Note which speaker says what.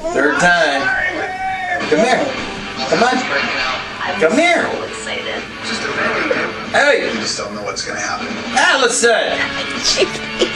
Speaker 1: Third time. Come here. Come on. Come here. Hey,
Speaker 2: You just don't know what's gonna happen.
Speaker 1: Allison.